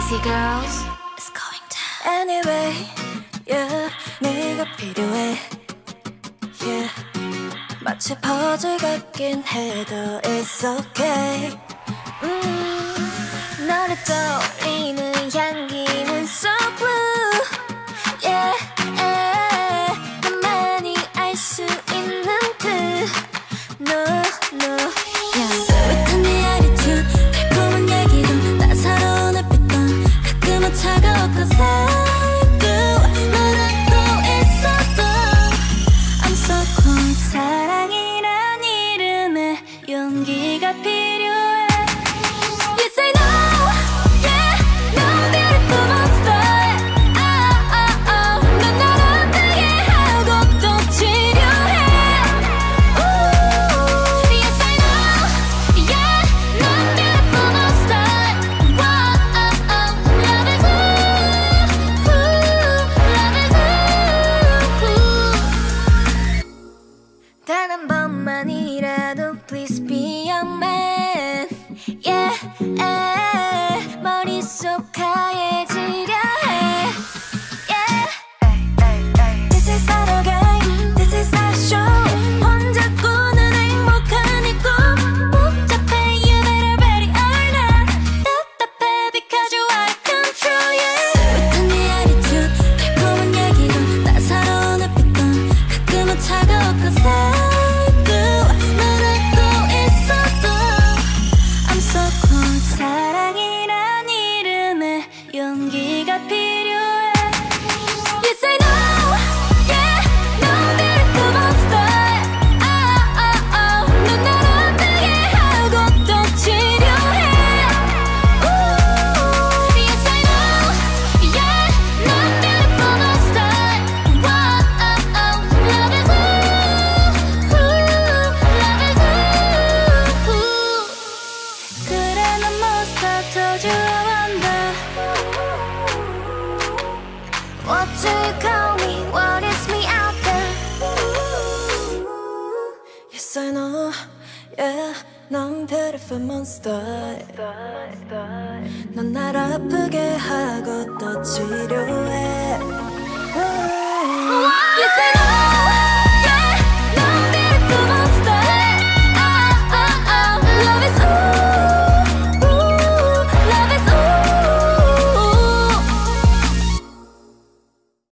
girls, it's going down. Anyway, yeah, 네가 필요해. Yeah, 마치 퍼즐 같긴 해도 it's okay. 음, 너를 떠올리 단 한 번만이라도 please be a man yeah, yeah. 머릿속 하얘지려 해 yeah. This is not a game This is not a show 혼자 꾸는 행복한 이 꿈 복잡해 You better ready or not 답답해 because you of control yeah 스윗한 네 attitude 달콤한 얘기도 따사로운 햇빛도 가끔은 차가웠고 살고 Yes I know, yeah 넌 beautiful monster 넌날 아프게 하고 또 치료해